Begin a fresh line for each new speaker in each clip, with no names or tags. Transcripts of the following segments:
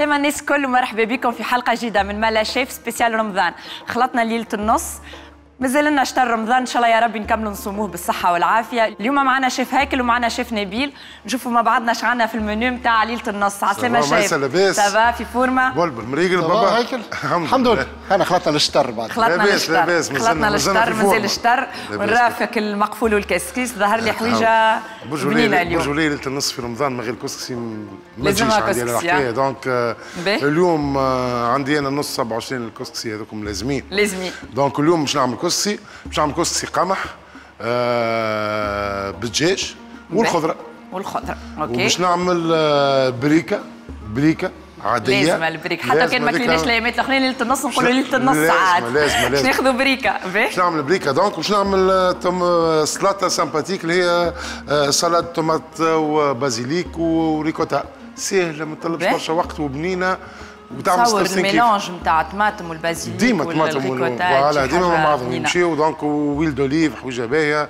عسلامة الناس الكل ومرحبا بكم في حلقة جديدة من مالا شيف spécial رمضان. خلطنا ليلة النص. مازال لنا شهر رمضان إن شاء الله يا رب نكملوا نصوموه بالصحة والعافية. اليوم معنا شيف هيكل ومعنا شيف نبيل. نشوفوا مع بعضنا اش عندنا في المنيو نتاع ليلة النص. عسلامة شيف.
لاباس
ça va في forma
بلبل مريقل
بابا؟ هيكل؟ الحمد لله. أنا خلطنا الشطر بعد.
خلطنا
لاباس لاباس
خلطنا الشطر مازال الشطر ونرافق المقفول والكسكيس. ظهر لي حويجة بنينه اليوم.
برجولي ليلة النص في رمضان من غير الكسكسي ما
لازمها
تجيش عندي الحكاية. donc اليوم عندي أنا نص 27 الكسكسي هذوكم لازمين.
لازمين.
donc اليوم باش نعمل كسكسي باش نعمل كسكسي قمح آه بالدجاج والخضرة.
والخضرة okay.
وباش نعمل آه بريكة بريكة عادية.
لازم البريك حتى كان ما كليناش الأيامات الأخرين ليله النص نقولوا ليله النص ساعات
لازم لازم لازم.
باش ناخذوا بريكة
باش نعمل بريكه donc باش نعمل تم سلطة sympathique اللي هي سلطة طوماط و basilic و ricotta. سهلة ما تطلبش برشا وقت وبنينة.
وتعمل تصور ال mélange نتاع الطماطم وال basilic
ديما الطماطم voilà ديما مع بعضهم يمشيو donc huile d'olive حويجه باهيه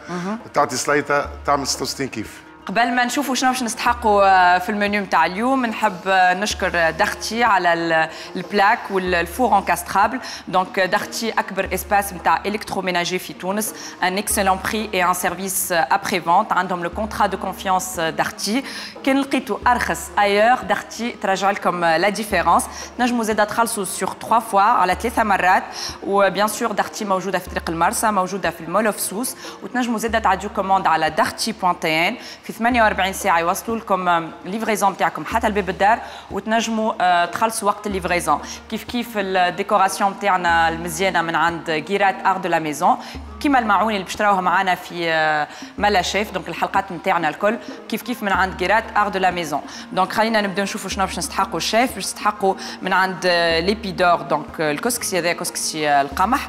تعطي سليطه تعمل 66 كيف
قبل ما نشوفوا شنو باش نستحقوا في المنيو نتاع اليوم نحب نشكر دختي على ال plaque وال four encastrable donc دختي أكبر espace نتاع électroménager في تونس. un excellent prix et un service après-vente عندهم le contrat de confiance دختي كان لقيتوا أرخص ailleurs دختي ترجع لكم la différence تنجموا زاده تخلصوا sur 3 fois على ثلاثة مرات. و bien sûr دختي موجودة في طريق المرسى موجودة في ال Mall of Sousse وتنجموا زاده تعديو commande على دختي point tn 48 ساعة يوصلوا لكم livraison نتاعكم حتى لباب الدار وتنجموا تخلصوا وقت ال livraison كيف كيف ال décoration نتاعنا المزيانة من عند جيرات art de la maison كيما المعوني اللي باش تراوها معنا في مالا شيف donc الحلقات نتاعنا الكل. كيف كيف من عند جيرات art de la maison donc خلينا نبداو نشوفوا شنو باش نستحقوا الشيف باش نستحقوا من عند ليبيدور donc الكسكسي هذا كسكسي القمح.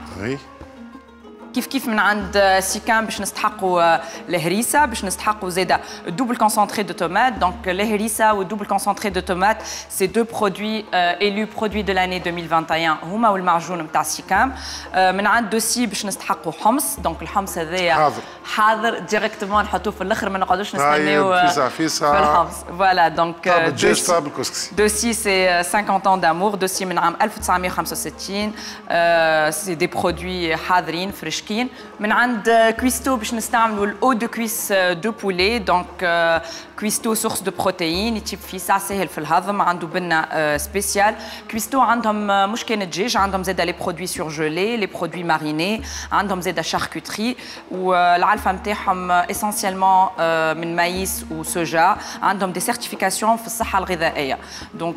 كيف كيف من عند سيكام باش نستحقوا الهريسة باش نستحقوا زاده ال double concentré de tomate donc الهريسه وال double concentré de tomate ces deux produits élus produits de l'année 2021 هما والمعجون نتاع سيكام من عند دوسي باش نستحقوا حمص. donc الحمص هذايا
حاضر.
حاضر. directement نحطوه في الأخر ما نقعدوش نستناو
في ساعه في
الحمص. voilà donc دوسي. c'est 50 ans d'amour. دوسي من عام 1965 c'est des produits حاضرين frais مشكين من عند كويستو باش نستعملوا الأو دو كويس دو بولي. دونك كويستو سورس دو بروتيين يتيب فيه ساعه سهل في الهضم عنده بنه سبيسيال كويستو عندهم مش كان دجاج عندهم زاده لي برودوي سورجولي لي برودوي ماريني عندهم زاده شاركوتري والعلفه نتاعهم اسونسيالمون من مايس وسوجا عندهم دي سيرتيفيكاسيون في الصحه الغذائيه دونك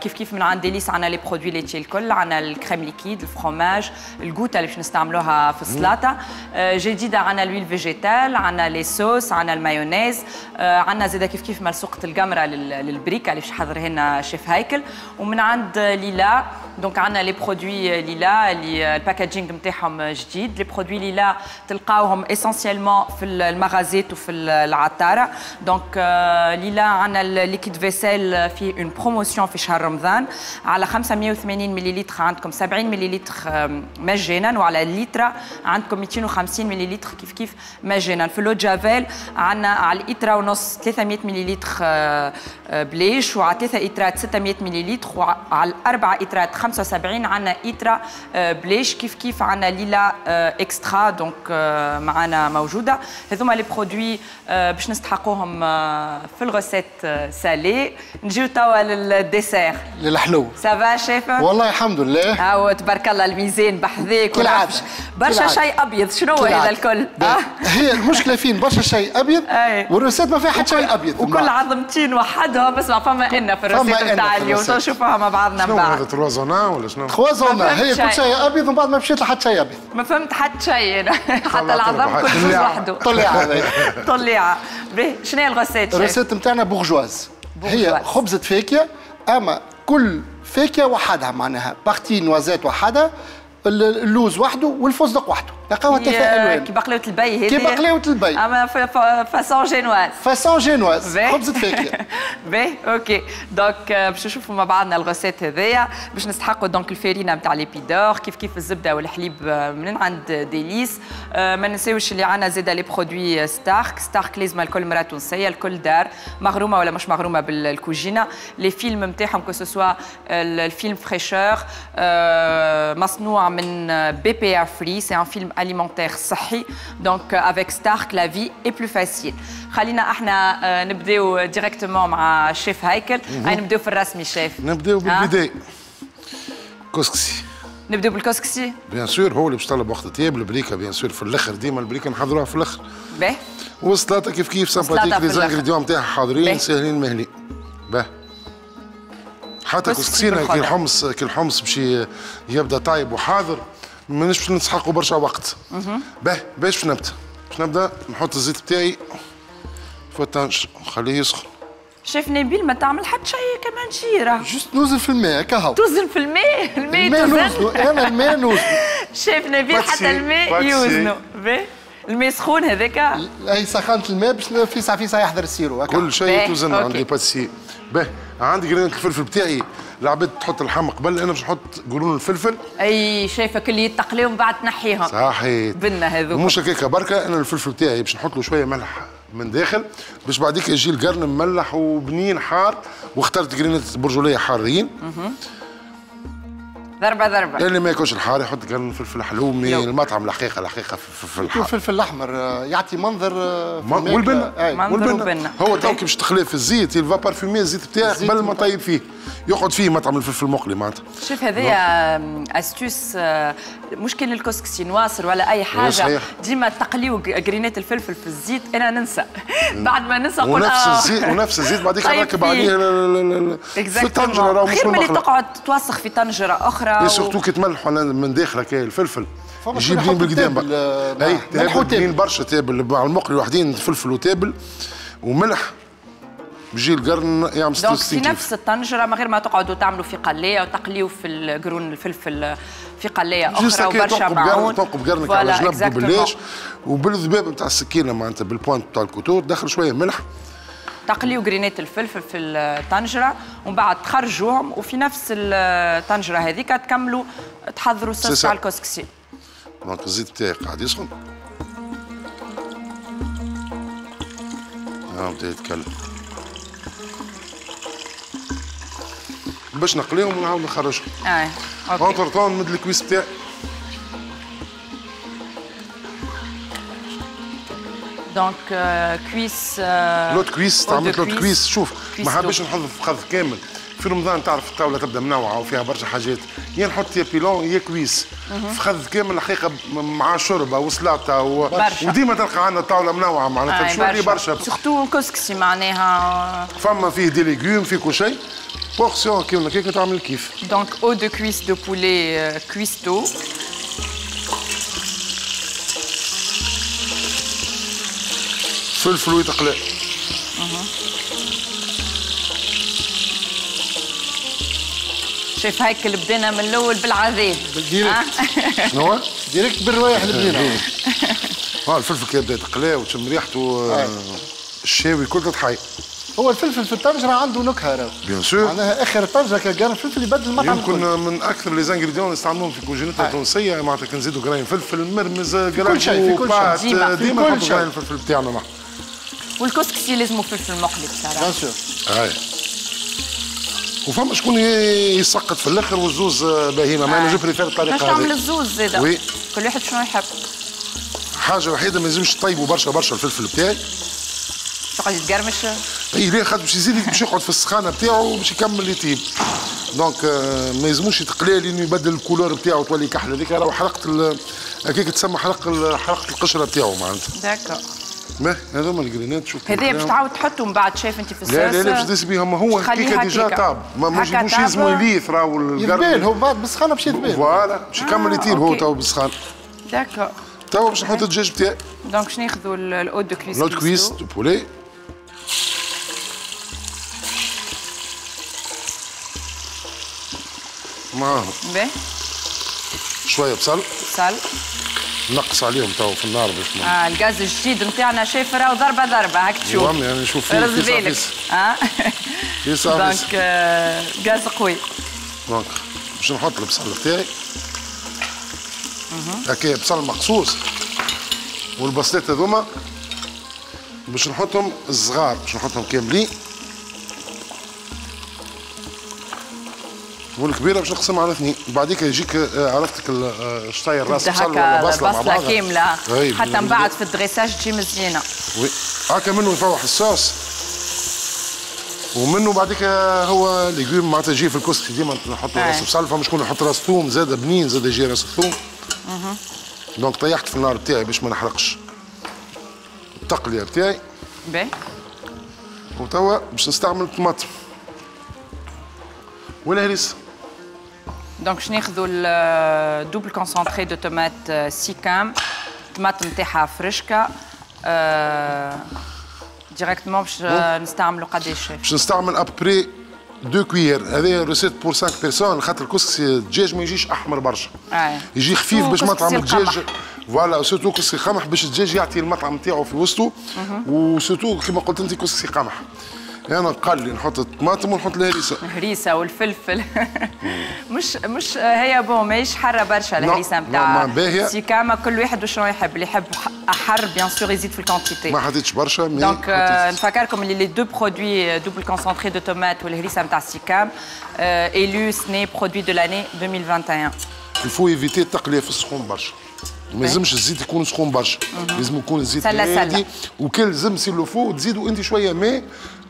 كيف كيف من عند ديليس عندنا لي برودوي ليتي الكل عندنا الكريم ليكيد الفرomage الجوتا اللي باش نستعملوها في السلطه جديده عندنا ال huile végétale عندنا les sauces عندنا ال mayonnaise عندنا زاده كيف كيف ملصوقه القمره للبريكه اللي باش لنا شيف هيكل ومن عند ليلا donc عندنا les produits ليلا اللي ال packaging نتاعهم جديد. les produits ليلا تلقاوهم essentiellement في المغازات وفي العطارة. donc ليلا عندنا ال liquide vaisselle فيه en promotion في شهر رمضان. على 580 مليلتر عندكم 70 مليلتر مجانا. وعلى الليترا عندكم 250 مليلتر كيف كيف مجانا. في l'eau Javel عندنا على الإترا ونص 300 مليلتر بليش وعلى 3 إترات 600 مليلتر وعلى الأربع إترات 75 عندنا إترا بليش كيف كيف عندنا ليلا extra donc معنا موجودة. هذوما les produits باش نستحقوهم في الغوسيت سالي. نجيو توا للديسير.
للحلو.
سافا شيف؟
والله الحمد لله.
هاو تبارك الله الميزان بحذاك والعفش. برشا شيء أبيض شنو هو هذا الكل؟
هي المشكلة فين؟ برشا شيء أبيض والروسات ما فيها حتى شيء ابيض
وكل عظمتين وحدهم اسمع فما ان في الروسات نتاع اليوم نشوفوها مع بعضنا
من بعد شنو هذا تروا زونا ولا شنو؟
تروا زونا هي كل شيء. أبيض ومن بعد ما مشيت لحتى شيء أبيض.
ما فهمت حتى شيء. حتى العظم كل جزء وحده
طليعه
طليعه شنو هي الغوسيت؟
الروسيت نتاعنا بورجواز هي خبزة فاكهة أما كل فاكهة وحدها معناها. بارتي نوازات وحدها اللوز وحده والفستق وحده. قهوه الوان
كي بقلاوه البي هذه
كي بقلاوه البي
اما فاسون جينواز
فاسون جينواز خبزه فاكهه
باهي أوكي دونك باش نشوفوا مع بعضنا الغوسيت هذايا باش نستحقوا دونك الفارينه نتاع ليبيدور كيف كيف الزبدة والحليب من عند ديليس. ما ننساوش اللي عندنا زاده les produits ستارك ستارك لازم الكل مراه تونسية الكل دار. مغرومة ولا مش مغرومة بالكوجينة. les films نتاعهم que ce soit ال film fraîcheur مصنوع من BPA free. c'est un film alimentaire صحي donc avec ستارك la vie est plus facile خلينا إحنا نبداو directement مع شيف هيكل هاي نبداو في ال recette شيف
نبداو بالبدايه كسكسي
نبداو بالكسكسي
bien sûr هو اللي باش طلب وقت طياب البريكة bien sûr في الأخر ديما البريكة نحضروها في الأخر.
باهي
والسلطة كيف كيف sympathique les ingrédients نتاعها حاضرين ساهلين مهلين باهي حتى كسكسينا كي الحمص كي الحمص باش يبدأ طايب وحاضر. مانيش باش نسحقوا برشا وقت. باهي باش نبدأ. باش نبدأ نحط الزيت بتاعي في الطنج نخليه يسخن.
شيف نبيل ما تعمل حتى شيء كمان شيرة.
juste نوزن في الماء كهو
توزن في الماء؟
الماء توزن؟ أنا الماء نوزن
شيف نبيل حتى الماء يوزنه الماء سخون هذاك؟
اي سخنت الماء باش فيسع فيسع يحضر ال sirop
كل شيء توزن عندي باتسي. باهي. عندي جرينة الفلفل بتاعي. العباد تحط اللحم قبل أنا باش نحط قرون الفلفل.
أي شايفك اللي يتقليو ومن بعد تنحيهم.
صحيح.
بنا هذوك.
مش هكاك بركة أنا الفلفل بتاعي باش نحط له شوية ملح من داخل باش بعديك يجي القرن مملح وبنين حار واخترت جرينة برجولية حارين.
ضربة ضربة.
اللي ما ياكلش الحار يحط قرن فلفل حلومي المطعم الحقيقة الحقيقة في الحار.
الفلفل الأحمر يعطي منظر
والبنه
والبنه
هو تو باش تخليه في الزيت يلفا parfumer الزيت بتاعك قبل ما طيب فيه. يقعد فيه مطعم الفلفل المقلي معناتها.
شوف هذايا astuce مش كان الكسكسي نواصر ولا أي حاجة. ديما تقليو جرينات الفلفل في الزيت أنا ننسى. بعد ما ننسى
ونفس آه. الزيت ونفس الزيت بعديك نركب عليه
في طنجرة راه مش من تقعد توسخ في طنجرة أخرى
سورتو كي تملحوا من داخلك الفلفل. يجيب بين بالقدام بقى. أي تابل برشا تابل. مع المقلي وحدين فلفل وتابل وملح. بيجي القرن يعمل
66 في نفس الطنجرة من غير ما تقعدوا تعملوا في قلاية وتقليوا في القرون الفلفل في قلاية أخرى وبرشا معون
تنقب قرنك على جنب بلاش وبالذباب نتاع السكينة معناتها بال pointe نتاع ال couteau دخل شوية ملح.
تقليوا جرينات الفلفل في الطنجرة ومن بعد تخرجوهم وفي نفس الطنجرة هذيك تكملوا تحضروا الصوص تاع الكسكسي
donc الزيت بتاعي قاعد يسخن. بدا يتكلم. باش نقليهم ونعاود نخرجهم.
اي
OK. اونتر نمد ال cuisse بتاعي
donc cuisse
لوت cuisse تعملت لوت cuisse شوف ما حبيتش نحط فخذ كامل. في رمضان تعرف الطاولة تبدأ منوعه وفيها برشا حاجات. يا نحط يا pilon يا cuisse. فخذ كامل الحقيقة مع شوربة وسلاطه و... وديما تلقى عندنا طاوله منوعه معناتها. شو اللي برشا.
surtout كسكسي معناها.
فما فيه des légumes فيه كل شيء. portion كيما كيف تعمل كيف.
donc haut de cuisse de poulet كويستو
فلفل ويتقلى
شايف هيك اللي بدينا من الأول بالعذاب
direct. شنو direct بالروايح اللي بدينا
آه الفلفل كي يبدا يتقلى وتشم ريحته الشاوي كل تضحي
هو الفلفل في الطنجرة عنده نكهة راه.
بيان سور
معناها آخر الطنجرة كان الفلفل يبدل المطعم
يمكن من أكثر لي زانغريديون اللي نستعملوهم في كوجينتنا التونسية معناتها كنزيدوا قراين فلفل مرمز
في كل شيء في كل شيء.
ديما ديما نحطوا قراين الفلفل بتاعنا معاه
والكسكسي لازمه فلفل مقلي بصراحة.
بيان سور
اي وفما شكون يسقط في الآخر والزوز باهيمه ما أنا جو بريفير الطريقة هذه
باش تعمل الزوز زاده.
وي.
كل واحد شنو يحب.
حاجة وحيدة ما لازمش تطيبوا برشا برشا الفلفل بتاعي.
تقعد تقرمش.
أي ليه خاطر باش يزيد باش يقعد في السخانة بتاعه باش يكمل يطيب. donc ما يلزموش يتقلى لأنه يبدل ال couleur بتاعه تولي كحله هذيك راهو حرقت هكاك تسمى حرق حرقه القشرة بتاعه معناتها.
d'accord
ما هذوما الجرينات شوف
هذه باش تعاود تحطهم بعد شايف انت في الصوص
لا لا لا باش تدس بيهم هو كيكه déjà طاب. ما مش يلزمو يليث راهو
يذبال هو بعد بالسخانه باش يذبال
voilà. باش يكمل يطيب هو تو بالسخانه
d'accord.
توا باش نحط الدجاج بتاعي.
donc باش ناخذوا ال haut de
cuisse ال haut de cuisse de poulet معاهم.
باهي
شوية بصل.
بصل.
نقص عليهم تو في النار باش
آه الغاز الجديد نتاعنا شايف راهو ضربة ضربة هاك تشوف.
يعني نشوف فيه
رز بالك آه. donc غاز قوي.
donc باش نحط البصل بتاعي. هكا بصل مخصوص والبصلات هذوما. باش نحطهم الصغار باش نحطهم كاملين. والكبيرة باش نقسمها على اثنين بعديك يجيك آه، عرفتك آه، شطاي الراس
بصل ولا بصلة مع بعضها؟ كاملة. حتى من بعد في ال dressage تجي مزيانة.
oui هكا منه يفوح الصوص. ومنه بعديك هو légumes معناتها يجي في الكسكسي ديما نحط راس بصل فما شكون يحط راس ثوم زاد بنين زاد يجي راس الثوم donc طيحت في النار بتاعي باش ما نحرقش. التقلية بتاعي.
باهي
وتوا باش نستعمل الطماطم. والهريسة.
donc باش ناخذوا ال double concentré de tomate سيكام الطماطم نتاعها فرشكه directement باش نستعملوا قداش
باش نستعمل après deux cuillères هذه recette pour 5 personnes خاطر الكسكسي الدجاج ما يجيش احمر برشا يجي خفيف باش مطعم الدجاج voilà surtout كسكسي قمح باش الدجاج يعطي المطعم نتاعو في وسطه و surtout كما قلت انت كسكسي قمح أنا نقلي نحط الطماطم ونحط الهريسه
الهريسه والفلفل. مش مش هي bon ماهيش حارة برشا الهريسه نتاع سيكام أما كل واحد وشنو يحب. اللي يحب احر bien sûr يزيد في ال quantité
ما حطيتش برشا
mais donc نفكركم اللي les deux produits double concentré de tomate والهريسه نتاع سيكام élus produits de l'année 2021
il faut éviter التقليه في السخون برشا. ما لازمش الزيت يكون سخون برشا. لازم يكون الزيت هادي وكان لزم s'il le faut تزيدوا أنت شوية ماء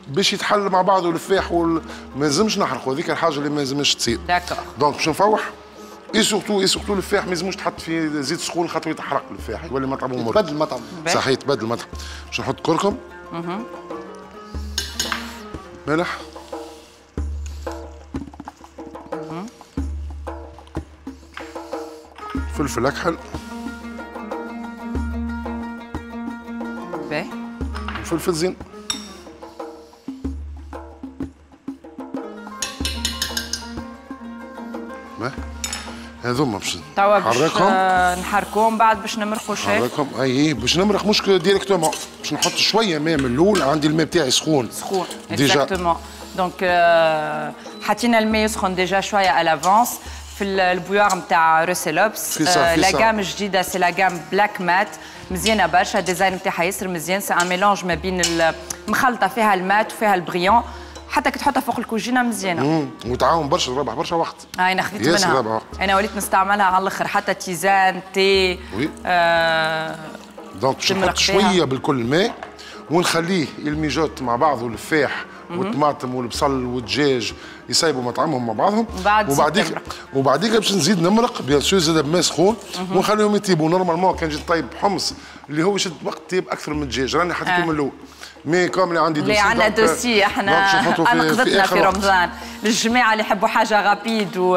باش يتحل مع بعضه الفاح وال... ما لازمش نحرقوا هذيك الحاجة اللي ما لازمش تصير
d'accord
donc باش نفوح؟ اي surtout اي surtout الفاح ما لازمش تحط فيه زيت سخون خاطر يتحرق الفاح. يولي مطعم
مر يتبدل المطعم
صحيح يتبدل المطعم باش نحط كركم. ملح. فلفل أكحل.
باهي
فلفل زين. هذوما باش
نحركهم؟ نحركوهم بعد باش نمرقوا شيء
نحركهم. أي باش نمرق مش directement باش نحط شوية ماء من الأول عندي الماء بتاعي سخون.
سخون. déjà. donc حطينا الماء يسخن déjà شوية à l'avance في ال bouilloire نتاع Russell Hobbs la gamme جديدة c'est la gamme black mat مزيانة برشا ال design نتاعها ياسر مزيان. c'est un mélange ما بين مخلطة فيها ال mat وفيها ال brillant. حتى كي تحطها فوق الكوجينة مزيانة.
وتعاون برشا تربح برشا وقت.
هاي أنا خذيت منها. أنا وليت نستعملها على الأخر حتى tisane thé
oui. آه donc باش نحط شوية بالكل ماء ونخليه ال mijote مع بعضه الفاح والطماطم والبصل والدجاج يسيبوا مطعمهم مع بعضهم. وبعديك وبعديك باش نزيد نمرق bien sûr زاد بماء سخون ونخليهم يطيبوا. normalement كان جيت طيب حمص اللي هو يشد وقت طيب أكثر من الدجاج. راني حطيته آه. من الأول. mais comme اللي عندي
دوسي عندنا دوسي أحنا انقذتنا في, في رمضان. للجماعه اللي يحبوا حاجة rapide و...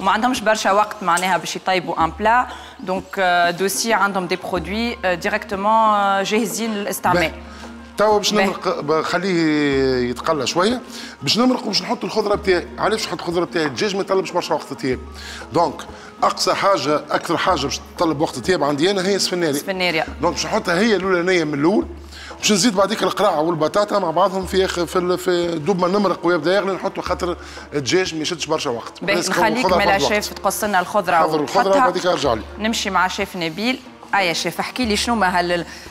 وما عندهمش برشا وقت معناها باش يطيبوا un plat donc دوسي عندهم des produits directement جاهزين للاستعمال.
توا باش نمرق خليه يتقلى شوية. باش نمرق وباش نحط الخضرة بتاعي. علاش نحط الخضرة بتاعي؟ الدجاج ما يطلبش برشا وقت طياب donc أقصى حاجة أكثر حاجة باش تطلب وقت طياب عندي أنا هي السفناريا
السفناريا
donc باش نحطها هي الأولانية من الأول. باش نزيد بعديك القراعه والبطاطا مع بعضهم في في في دوب ما نمرق ويبدأ يغلي نحطوا خاطر الدجاج ما يشدش برشا وقت.
نخليك مالا شيف تقص لنا الخضرة
حضر الخضرة وبعديك أرجع لي.
نمشي مع شيف نبيل. اي يا شيف احكي لي شنو ما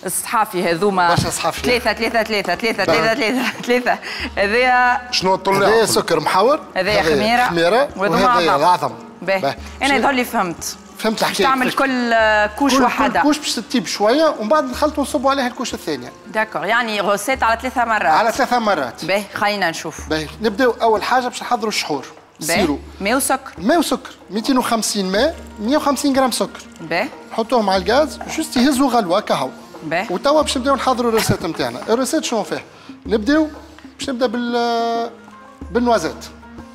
هالصحافي هذوما.
برشا صحافي.
ثلاثة ثلاثة ثلاثة ثلاثة ثلاثة ثلاثة ثلاثة. هذايا
شنو الطلع؟
هذايا سكر محور
هذايا خميرة.
خميرة وهذايا العظم.
باهي. أنا يظهر لي فهمت.
فهمت الحكاية
تعمل كل couche
كل
وحدة.
كل couche باش تطيب شوية ومن بعد نخلطوا ونصبوا عليها ال couche
الثانية. d'accord. يعني recette على ثلاثة مرات.
على ثلاثة مرات.
باهي خلينا نشوف.
باهي. نبداو أول حاجة باش نحضروا الشحور.
sirop. ماء وسكر.
ماء وسكر. 250 ماء 150 غرام سكر.
باهي.
نحطوهم على الغاز juste يهزوا غلوة كهو.
باهي.
وتوا باش نبدأو نحضروا ال recette نتاعنا ال recette شنو فيه؟ نبدأو باش نبدأ بال بال noisette.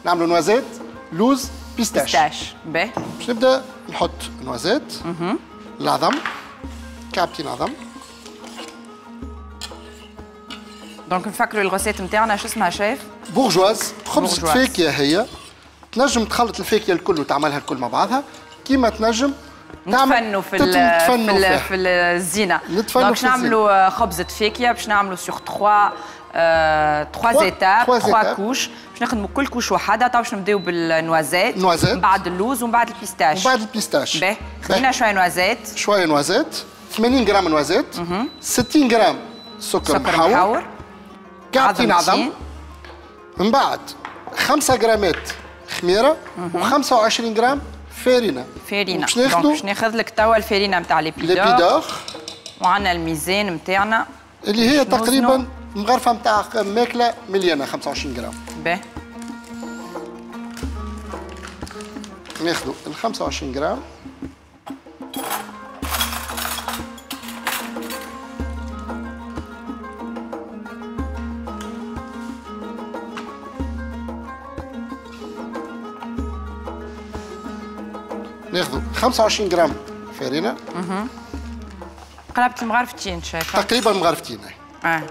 نعملوا noisette لوز pistache
pistache باهي
باش نبدا نحط noisette العظم كعبتين عظم
donc نفكروا ال recette نتاعنا شو اسمها شيف؟
bourgeoise خبز فاكهه هي تنجم تخلط الفاكهه الكل وتعملها الكل مع بعضها كيما تنجم
نتفنوا في في, في الزينه نتفنوا باش نعملوا خبزه فاكهه باش نعملوا sur 3 3 étapes 3 couches باش نخدموا كل couche وحده تو باش نبداو بال
noisette noisette
من بعد اللوز ومن بعد ال pistache.
من بعد ال pistache.
باهي. خلينا شوية نوازيت
شوية نوازيت 80 جرام noisette 60 جرام سكر محور. كعبتين عظم من بعد 5 جرامات خميرة و25 جرام فارينه
فارينه باش ناخذ باش ناخذ لك توا الفارينه نتاع ليبيدور.
ليبيدور.
وعندنا الميزان نتاعنا
اللي هي تقريبا مغرفة نتاع ماكلة مليانة 25 جرام
باهي
ناخذوا ال 25 جرام ناخذوا 25 جرام فارينة.
أها قرابه المغرفتين شايفة؟
تقريبا مغرفتين
آه.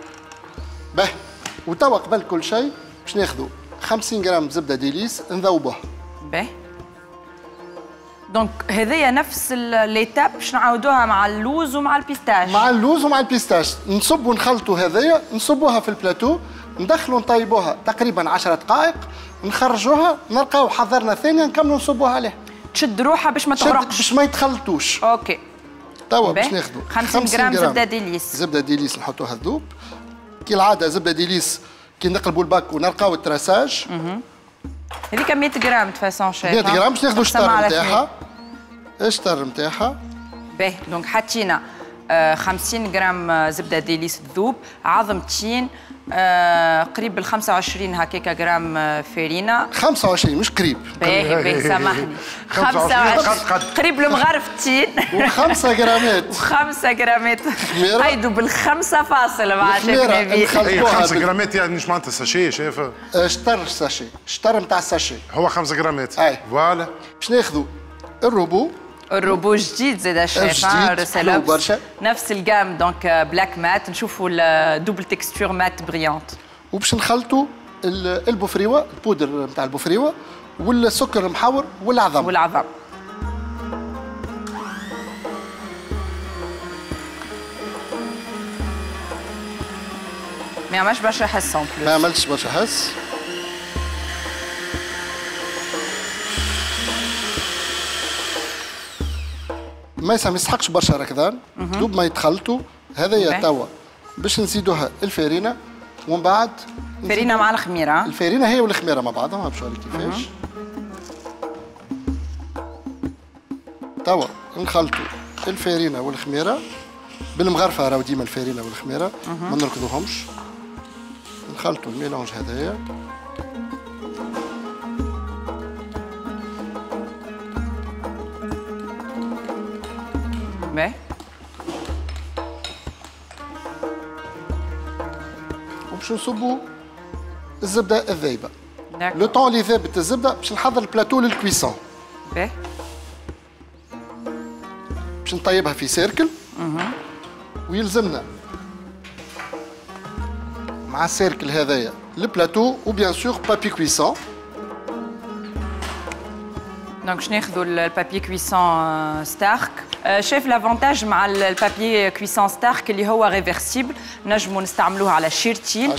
به وتوا قبل كل شيء باش ناخذوا 50 جرام زبده ديليس نذوبوها
به. donc هذيا نفس l'étape باش نعاودوها مع اللوز ومع ال pistache.
مع اللوز ومع ال pistache. نصبوا نخلطوا هذيا نصبوها في البلاتو ندخلوا نطيبوها تقريبا 10 دقائق نخرجوها نلقاو حضرنا ثانية نكملوا نصبوها عليها
تشد روحها باش ما تغرقش.
باش ما يتخلطوش.
OK.
توا باش ناخذوا
50 جرام زبدة ديليس.
زبدة ديليس نحطوها تذوب كالعادة زبدة ديليس كي نقلبوا ال pack ونلقاو ال traçage.
هذيك 100 جرام façon شيف
100 جرام باش ناخذوا الشطر نتاعها. الشطر نتاعها.
باهي donc حطينا 50 جرام زبدة ديليس تذوب عظمتين آه قريب ال 25 هكاكا جرام فارينه
25 مش قريب.
باهي باهي سامحني. 25 قريب المغرفتين
وخمسة جرامات.
وخمسة جرامات. قيدوا بالخمسة فاصلة مع شيف
نبيل. خمسة جرامات يعني مش معناتها ساشي شايفة؟
شطر ساشي. شطر نتاع ال sachet
هو خمسة جرامات.
أي.
voilà.
باش ناخذوا ال
robot. ال robot جديد زاد
جديد برشا.
نفس ال gamme donc black mat نشوفوا ال double texture mat brillante
وباش نخلطوا البوفريوة البودر نتاع البوفريوة والسكر المحور والعظم.
والعظم. ما عملش برشا حس
ما عملتش برشا حس. ما يستحقش برشا ركضان. دوب ما يتخلطوا هذايا توا. باش نزيدوها الفارينه ومن بعد
الفارينه مع الخميرة.
الفارينه هي والخميرة مع بعضهم باش نوريك كيفاش. توا نخلطوا الفارينه والخميرة. بالمغرفة راهو ديما الفارينه والخميرة ما نركضوهمش. نخلطوا الميلونج هذايا.
باهي
وباش نصبوا الزبده الذايبه le temps اللي ذابت الزبده باش نحضر البلاتو لل cuisson
باهي
باش نطيبها في cercle ويلزمنا مع ال cercle هذايا ال plateau و bien sûr
papier cuisson donc باش ناخذوا ال papier cuisson ستارك شايف l'avantage مع ال papier cuisson ستارك اللي هو réversible نجموا نستعملوه على جيهتين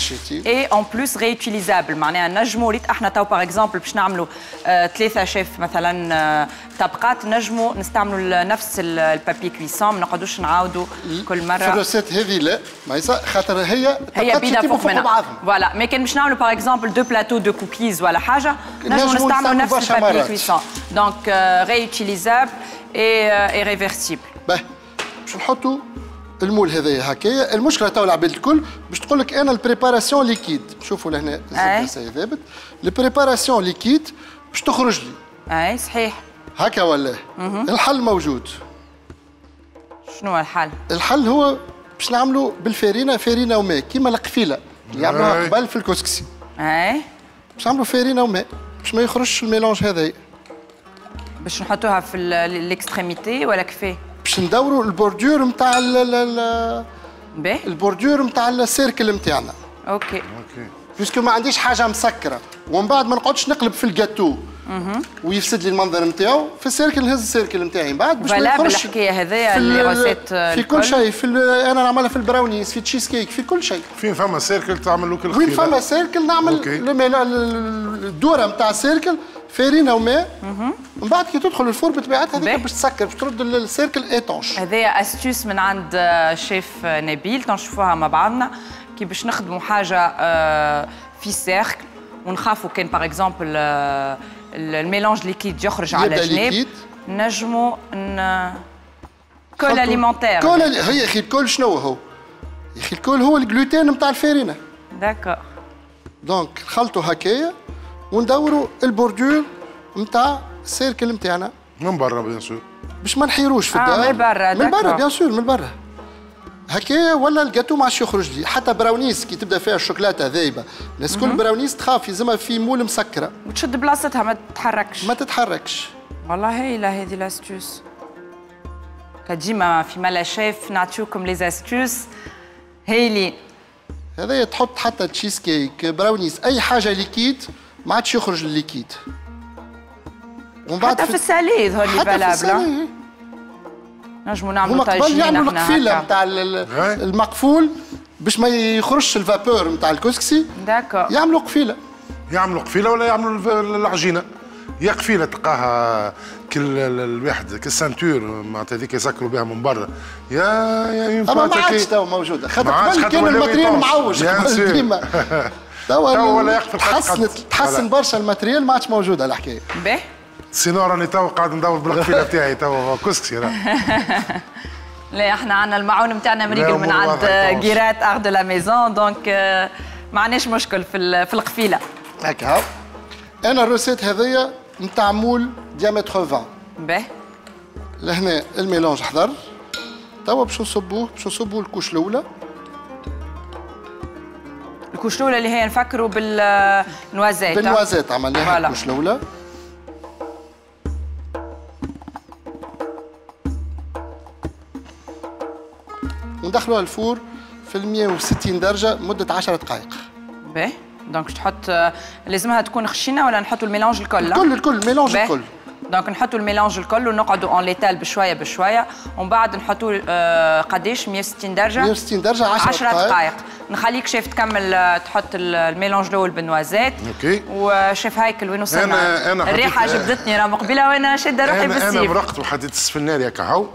et en plus réutilisable معناها نجموا ريت إحنا تو par exemple باش نعملوا ثلاثة شيف مثلا طبقات نجموا نستعملوا نفس ال papier cuisson ما نقعدوش نعاودوا كل مره في
ال recette هذه لا ما خاطر هي
هي بيدا فوق منها voilà mais كان باش نعملوا par exemple deux plateaux de cookies ولا حاجة نجموا نستعملوا نفس ال papier cuisson donc réutilisable et réversible
باهي باش نحطوا ال moule هذايا هكايا المشكلة تو العباد الكل باش تقول لك أنا ال préparation liquide. شوفوا لهنا الزبده ذابت. ال préparation liquide باش تخرج لي.
أي صحيح.
هكا ولا؟ الحل موجود.
شنو الحل؟
الحل هو باش نعملوا بالفارينه فارينه وماء كيما القفيلة. اللي يعملوها قبل في الكسكسي.
أي.
باش نعملوا فارينه وماء باش ما يخرجش ال mélange هذايا.
باش نحطوها في ال extrémité ولا كيفاه؟
باش ندوروا ال bordure نتاع
باهي.
ال bordure نتاع ال cercle نتاعنا
OK.
OK. parce que ما عنديش حاجة مسكرة. ومن بعد ما نقعدش نقلب في الجاتو. ويفسد لي المنظر نتاعو في ال cercle نهز ال cercle نتاعي من بعد
باش ما يخرجش الحكاية هذايا les
recettes في كل شيء. في أنا نعملها في البراونيز في تشيز كيك في كل شيء.
فين فما cercle تعمل له كل
وين فما cercle نعمل الدورة نتاع ال cercle فارينه وماء من بعد كي تدخل ال four بطبيعتها هذيك باش تسكر باش ترد ال cercle étanche
هذايا astuce من عند شيف نبيل تنشوفوها مع بعضنا. كي باش نخدموا حاجة آه، في cercle ونخافوا كان par exemple ال mélange liquide يخرج على جناب. نجموا ن colle alimentaire
colle هي أخي ال colle شنو هو؟ يا أخي ال colle هو الجلوتين نتاع الفارينه
d'accord
donc نخلطوا هكايا. وندوروا ال bordure نتاع ال cercle نتاعنا
من برا bien sûr.
باش ما نحيروش في الدار.
آه من برا
من برا bien sûr من برا. هكا ولا الجاتو ما عادش يخرج لي حتى براونيس كي تبدا فيها الشوكولاتة ذايبة. الناس كل براونيس تخاف يلزمها في moule مسكرة.
وتشد بلاصتها ما تتحركش.
ما تتحركش.
والله هايله هذه l'astuce كديما في مالا شيف نعطيوكم les astuces هايلين
هذايا تحط حتى cheesecake brownies أي حاجة liquide ما عادش يخرج ال liquide.
ومن بعد حتى في, ال salé هو valable نجموا نعملوا
طاجين قبل يعملوا القفيله نتاع المقفول باش ما يخرجش ال vapeur نتاع الكسكسي.
d'accord
يعملوا قفيلة.
يعملوا قفيلة ولا يعملوا العجينة. يا قفيلة تلقاها كل الواحد كال ceinture معناتها هذيك يسكروا بها من برا. يا
يا أما ما عادش تو موجودة. خاطر قبل كان ال matériel معوج ديما. توا ولا يقفل تحسن تحسن برشا ال matériel ما عادش موجوده الحكاية.
باهي.
sinon راني تو قاعد ندور بالقفيلة تاعي تو كسكسي
لا إحنا عندنا المعون نتاعنا مريقل من عند جيرات art de la maison donc ما عندناش مشكل في في القفيلة.
هكا أنا ال recette هذيا نتاع moule diamètre 20
باهي.
لهنا ال mélange حضر. توا باش نصبوه باش نصبوه ال couche
الأولى. ال couche الاولى اللي هي نفكروا بال
noisettes بال noisettes عملناها ال couche الاولى وندخلوها ال four في 160 درجة مدة 10 دقائق.
باهي. donc تحط لازمها تكون خشينة ولا نحطوا ال mélange الكل
الكل الكل ال mélange الكل.
donc نحطوا ال mélange الكل ونقعدوا on l'étale بشوية بشوية ومن بعد نحطوا آه قداش 160 درجة.
160 درجة 10
10 دقائق. نخليك شيف تكمل آه، تحط ال mélange الأول
بال noisettes OK.
وشيف هايكل وين وصلنا أنا أنا الريحة عجبتني راه مقبلة وأنا شاده روحي بالسيف
أنا مرقت وحطيت السفناري هكا هاو.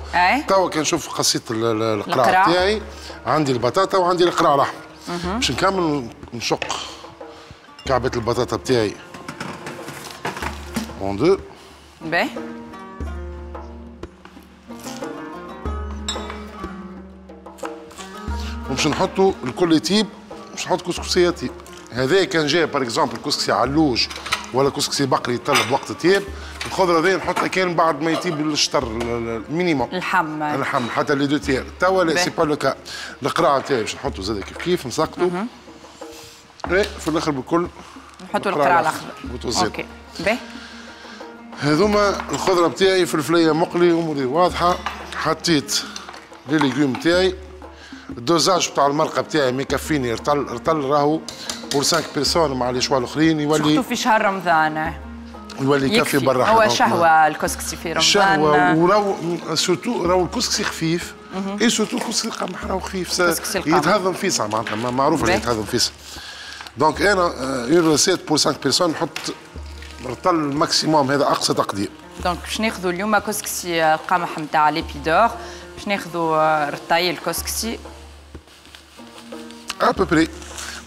توا كي نشوف قصيت القراع تاعي. عندي البطاطا وعندي القراع الاحمر باش نكمل نشق كعبة البطاطا بتاعي. اون دو
باهي.
وباش نحطوا الكل تيب باش نحط كسكسيه تيب هذا كان جاي بار اكزومبل كسكسي علوج ولا كسكسي بقري يطلب وقت طيب الخضرة هذه نحطها كان بعد ما يطيب الشطر ال minimum
الحم.
الحم حتى les deux tiers. توا là c'est pas le cas القراع تاعي باش نحطه زاد كيف كيف نسقطه اي في الآخر بالكل
نحطوا القراع الاخضر OK. باهي
هذوما الخضرة بتاعي فلفلية مقلي أموري واضحة. حطيت les légumes تاعي ال dosage بتاع المرقه بتاعي ما يكفيني رطل رطل راهو pour 5 personnes مع les choix الأخرين يولي
surtout في شهر رمضان؟
يولي يكفي. برا
هو شهوة الكسكسي في رمضان.
شهوه وراو surtout راهو الكسكسي خفيف et surtout الكسكسي القمح راهو خفيف. يتهضم فيسع معناتها معروف اللي يتهضم فيسع donc أنا une recette pour 5 personnes نحط رطل maximum هذا أقصى تقدير.
donc باش ناخذوا اليوم؟ كسكسي القمح نتاع L'Épi d'Or باش ناخذوا رطل الكسكسي
à peu près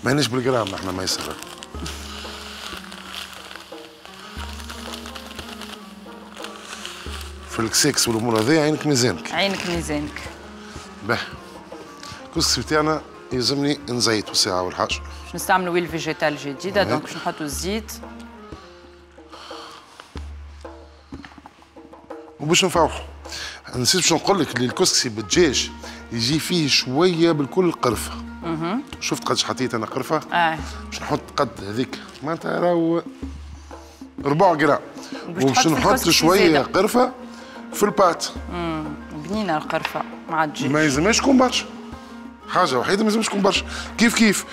ماهناش بالجرام إحنا ما يصير في الكسيكس والامور هذه عينك ميزانك
عينك ميزانك
به الكسكسي بتاعنا يلزمني نزيتو ساعه اول حاجة
باش نستعملوا huile végétale جديده donc باش نحطوا الزيت
وباش نفوحوا نسيت باش نقول لك اللي الكسكسي بالدجاج يجي فيه شوية بالكل قرفه شفت قداش حطيت أنا قرفة؟
آه.
باش نحط قد هذيك. معناتها راهو ربع غرام. وباش نحط شوية قرفة في البات
بنينه القرفة. مع الدجاج
ما يلزمهاش تكون برشا. حاجة وحيدة ما يلزمش تكون برشا. كيف كيف؟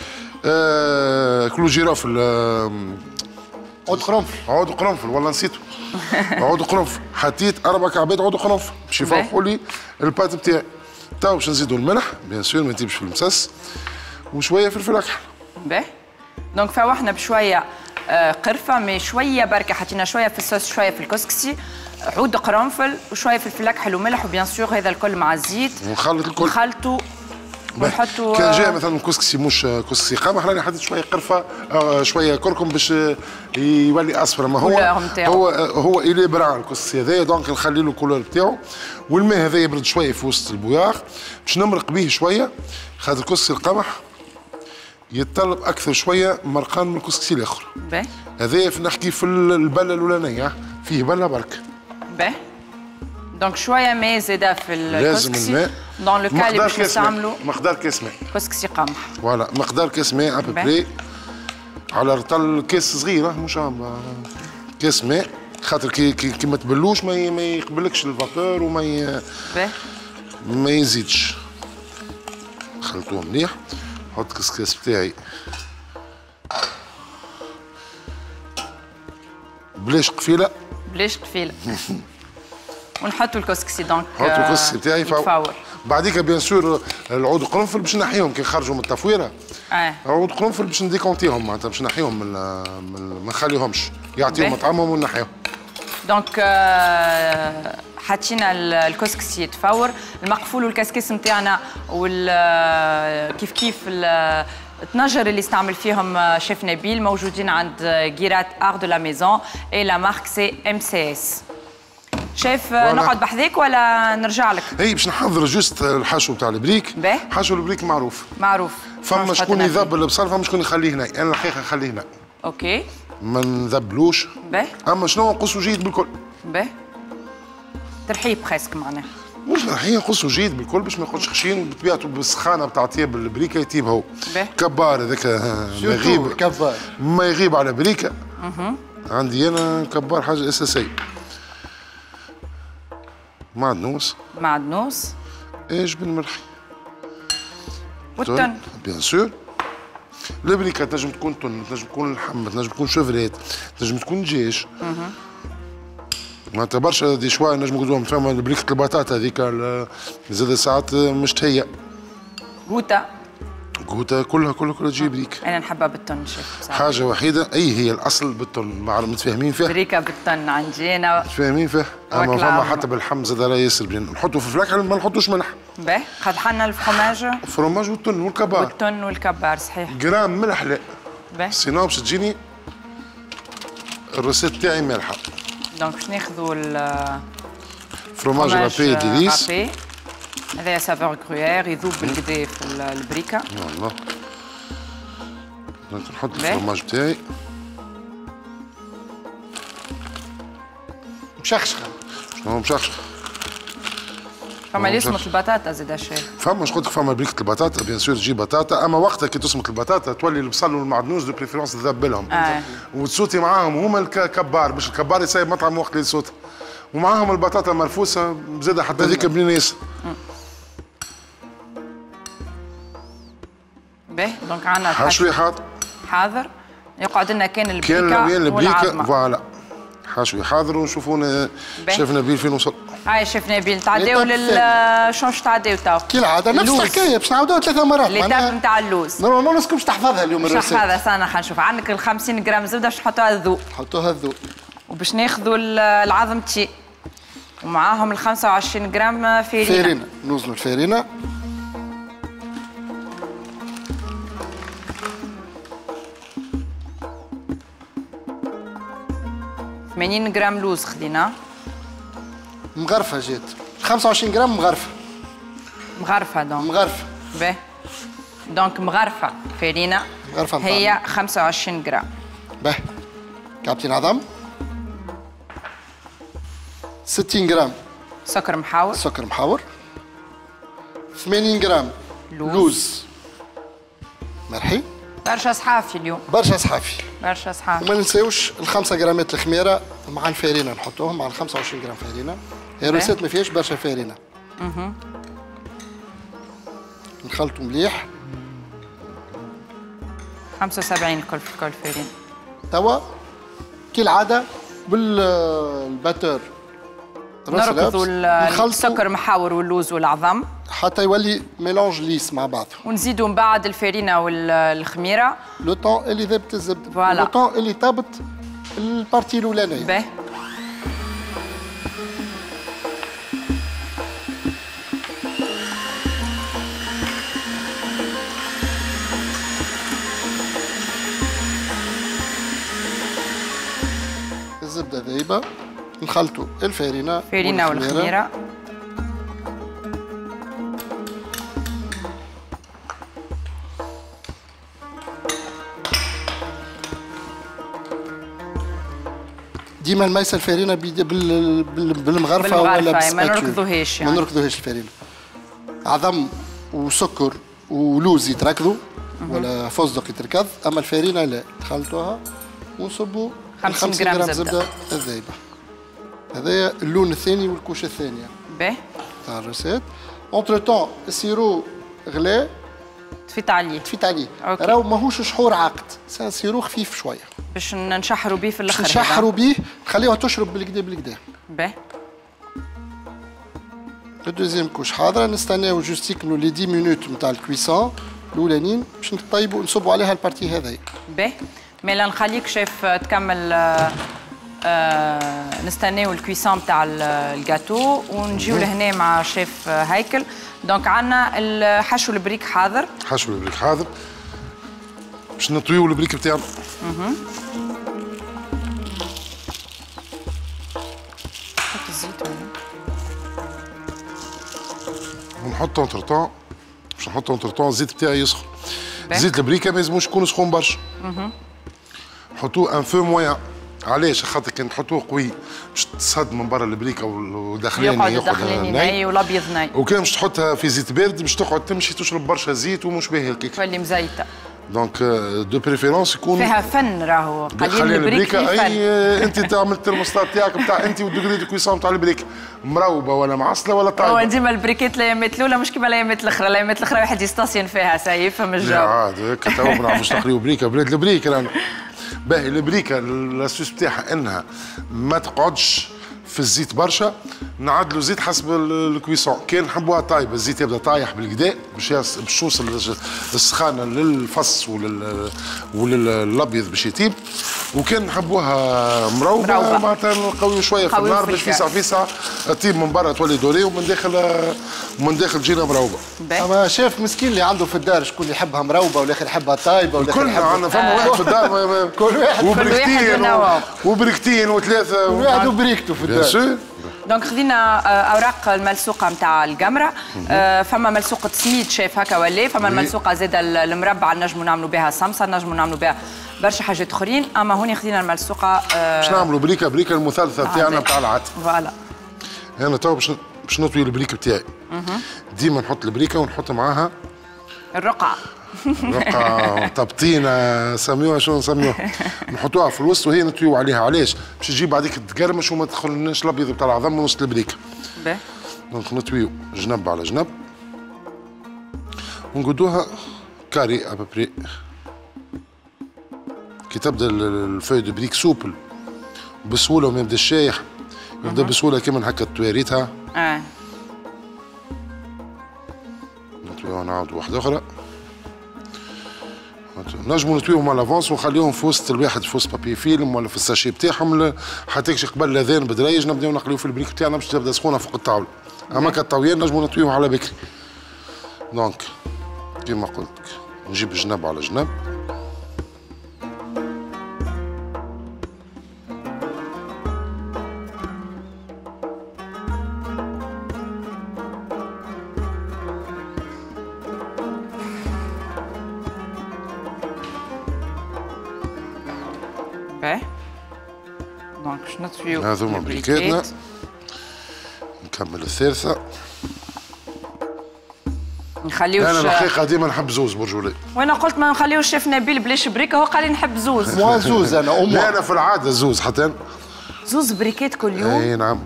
آه كلو جيروف
عود قرنفل.
عود قرنفل والله نسيته. عود قرنفل. حطيت أربع كعبات عود قرنفل. باش يفوقوا لي ال pâte بتاعي. تو باش نزيدوا الملح bien sûr ما نجيبش في المسس وشوية فلفل أكحل.
باهي. donc فوحنا بشوية آه، قرفة mais شوية بركة. حطينا شوية في الصوص شوية في الكسكسي عود قرنفل وشوية فلفل أكحل وملح و bien sûr هذا الكل مع الزيت.
ونخلط الكل.
نخلطوا
ونحطوا كان جاي مثلا كسكسي مش كسكسي قمح راني حطيت شوية قرفة آه، شوية كركم باش يولي أصفر. ما هو هو هو الي بران الكسكسي هذايا دونك نخلي له الكولور نتاعو والماء هذا يبرد شوية في وسط البوياغ باش نمرق به شوية. خاطر الكسكسي القمح يتطلب أكثر شوية مرقان من الكسكسي الآخر. هذايا نحكي في البلة الأولانية فيه بلة برك.
باهي دونك شوية ماء زاده في
لازم الماء
دون لو كالي باش نستعملوا
مقدار كاس ماء
كسكسي قمح
فوالا مقدار كاس ماء ابوبري على رطل كاس صغيره مش كاس ماء خاطر كي كي, كي ما تبلوش ما ما يقبلكش ال vapeur وما ي... ما يزيدش خلطوه مليح نحط كسكاس بتاعي بلاش قفيله
بلا تقفيله ونحطوا الكسكسي donc
نحطوا الكسكسي بتاعي يتفور بعديك bien sûr العود القرنفل باش نحيهم كي خرجوا من التفويرة. آه. العود القرنفل باش نديكونتيهم معناتها باش نحيهم من ما نخليهمش. يعطيهم مطعمهم ونحيهم.
donc حطينا الكسكسي يتفور المقفول والكسكس نتاعنا وال كيف كيف التنجر اللي استعمل فيهم شيف نبيل موجودين عند جيرات Art de la Maison et la marque CMCS شايف نقعد بحذاك ولا نرجع لك؟
هي باش نحضر juste الحشو بتاع البريك. حشو البريك معروف.
معروف.
فما شكون يذب البصل فما شكون يخليه هنا. أنا الحقيقة نخليه هنا.
OK.
ما نذبلوش.
باهي.
أما شنو نقصوا جيد بالكل.
باهي. ترحيب presque معناها.
مش ترحيب نقصوا جيد بالكل باش ما يقعدش خشين بطبيعته بالسخانة بتاع طياب البريكة يطيب هو. كبار هذاك ما يغيب.
كبار.
ما يغيب على بريكة. عندي أنا كبار حاجة اساسيه معدنوس
معدنوس
إيه جبن
والتن.
bien sûr. البريكة تنجم تكون تن تنجم تكون لحم تنجم تكون chevrettes تنجم تكون دجاج معناتها برشا des choix نجم نقولوهم فما بريكة البطاطا هذيك زاد ساعات مشتهية
غوتا
قوتها كلها كلها كلها تجي بريك
أنا نحبها بالطن شيف
حاجة وحيدة. أي هي الأصل بالطن متفاهمين فيها؟
بريكه بالطن عندنا
متفاهمين فيها؟ أما فما حتى باللحم زاد راه ياسر بين. نحطوا في الفلاكة ما نحطوش ملح
باهي قد حنا الفرماج؟
الفرماج والطن والكبار.
والطن والكبار صحيح.
جرام ملح لا.
باهي
sinon باش تجيني. ال recette تاعي مالحه
donc باش ناخذوا
ال fromage râpé Délice؟
هذايا saveur gruyère يذوب بالكدا في البريكه
والله نحط الفرماج بتاعي
مشخشخه
شنو مشخشخ
فما اللي يسمط البطاطا زاد شيء
فما شقولك فما بريكة البطاطا bien sûr تجي بطاطا اما وقتها كي تسمط البطاطا تولي البصل والمعدنوس de préférence تذبلهم
آه.
وتصوتي معاهم هما الكبار باش الكبار يسيب مطعم وقت اللي يصوت ومعاهم البطاطا مرفوسه زاد حتى هذيك بنينه
باهي donc عندنا
حشوي حاضر.
حاضر. يقعد لنا كان البريكه
كان البريكه voilà. حشوي حاضر ونشوفوا شيف نبيل فين وصل.
هاي شيف نبيل. تعداو لل شنو تعداو تو
كي العادة نفس الحكاية باش نعاودوها ثلاثة مرات.
l'étape نتاع اللوز.
normalement لازمكم باش تحفظها اليوم
باش تحفظها. استنى خلينا نشوف عندك ال 50 جرام زبدة باش نحطوها الذوق.
نحطوها الذوق.
وباش ناخذوا العظم تي ومعاهم ال 25 جرام فيرينا.
فيرينا. نوزنوا الفيرينا.
80 جرام لوز خدينا.
مغرفة جات 25 جرام مغرفة.
مغرفة donc
مغرفة.
باهي. donc مغرفة فارينة.
مغرفة
هي 25 جرام
باهي. كعبتين عظم 60 جرام
سكر محاور.
سكر محاور. 80 جرام لوز, لوز. مرحي.
برشا صحافي اليوم.
برشا صحافي.
برشا صحافي.
وما ننساوش الخمسة جرامات الخميرة مع الفارينة نحطوهم مع ال 25 جرام فارينة. هي recette ما فيهاش برشا فارينة. أها. نخلطوا مليح.
75 الكل في الكل فارينة.
توا كالعاده بال batteur.
نركضوا السكر محاور واللوز والعظم
حتى يولي mélange lisse مع بعض.
ونزيدوا من بعد الفارينه والخميره
le temps اللي ذابت الزبدة. le temps اللي طابت ال partie الأولانية. الزبدة ذايبة. نخلطوا الفارينة
الفارينة والخميرة.
ديما الميسة الفارينة بالمغرفة
ولا بالسباتيو ما نركضوهاش
يعني. ما نركضوهاش الفارينة. عظم وسكر ولوز يتركضوا ولا فستق يتركض أما الفارينة لا. نخلطوها ونصبوا
50 جرام زبدة.
الذايبه هذايا اللون الثاني وال couche الثانية.
باهي.
تاع ال recette entre temps ال sirop غلا
طفيت عليه.
طفيت عليه. راهو ماهوش شحور عقد sirop خفيف شوية.
باش نشحروا بيه في
الآخر. نشحروا بيه نخليوها تشرب بالقدا بالقدا.
باهي.
ال deuxième couche حاضرة. نستناو juste يكملوا لي 10 minutes نتاع ال cuisson الأولانيين باش نطيبوا نصبوا عليها ال partie هذايا.
باهي. ميلا نخليك شيف تكمل آه نستناو ال cuisson تاع الجاتو ونجيو لهنا مع شيف هيكل. donc عندنا الحشو البريك حاضر.
حشو البريك حاضر. باش نطويو البريك بتاعنا.
حط الزيت
ونحط entre temps باش نحط entre temps الزيت بتاعي يسخن. زيت البريكة ما لازموش يكون سخون برشا. نحطوه un feu moyen علاش؟ خاطر كان تحطوه قوي باش تصد من برا البريكة
وداخلين ياخذ داخلين ني والابيض ني
وكان باش تحطها في زيت بارد باش تقعد تمشي تشرب برشا زيت ومش باهي هكاك.
تولي مزيتة.
donc de préférence يكون
فيها فن راهو. قلي البريكة.
أي أنت تعمل الترموستات تاعك بتاع temps de cuisson تاع البريك. مروبة ولا معسلة ولا طايبة.
هو ديما البريكيت الايامات الأولى مش كيما الايامات الأخرى. الايامات الأخرى واحد يستاسيون فيها ساي يفهم الجو. لا
عاد هكا تو ما نعرفوش نقريو بريكة. بلاد البريك رانا. باهي البريكه الاسوس بتاعها إنها ما تقعدش في الزيت برشا نعدلوا زيت حسب ال cuisson. كان نحبوها طايبة الزيت يبدأ طايح بالقدا باش باش توصل السخانة للفص ولل وللأبيض باش يطيب. وكان نحبوها مروبة معناتها نقويو شوية في النار باش في ساعه في ساعه تطيب من برا تولي dorée ومن داخل ومن داخل تجينا مروبة.
أما شاف مسكين اللي عنده في الدار شكون اللي يحبها مروبة والآخر يحبها طايبة
والآخر كلنا عندنا فما واحد في الدار
كل واحد.
وبريكتين وبريكتين وثلاثة
كل واحد وبريكته في الدار.
donc خذينا أوراق الملسوقة نتاع القمرة. فما ملسوقة سميد شاف هكا ولا؟ فما الملسوقة زاده المربع نجموا نعملوا بها صمصة نجموا نعملوا بها برشا حاجات اخرين. أما هوني خذينا الملسوقه
باش نعملوا بريكه بريكه المثلثة بتاعنا بتاع العدس
voilà.
أنا تو باش باش نطوي البريك بتاعي. ديما نحط البريكه ونحط معاها
الرقعة.
رقعه تبطينه سميوها شنو نسميوها؟ نحطوها في الوسط وهي نطويو عليها. علاش؟ باش تجي بعديك تقرمش وما تدخلناش الأبيض بتاع العظم من وسط البريكه
باهي
نطويو جنب على جنب. ونقدوها carré après كي تبدا ال feuille de brick souple. بسهولة وما يبدا شايح يبدا بسهولة كيما هكا تواريتها.
آه.
نطويوها نعاود واحدة أخرى. نجموا نطويهم على l'avance ونخليهم في وسط الواحد في وسط papier film ولا في ال sachet بتاعهم. حتى قبل الاذان بدريج نبداو نقليو في البريك بتاعنا باش تبدأ سخونة فوق الطاولة. أما كالطاويين نجموا نطويهم على بكري. دونك كيما قلت نجيب جنب على جنب
نطفيو
هذوما بريكاتنا نكمل الثالثة.
نخليوش
أنا الحقيقة ديما نحب زوز برجولي.
وأنا قلت ما نخليوش شيف نبيل بلاش بريكة هو قال لي نحب زوز.
مو زوز أنا
لا أنا في العادة زوز حتى.
زوز بريكات كل يوم؟
أي نعم.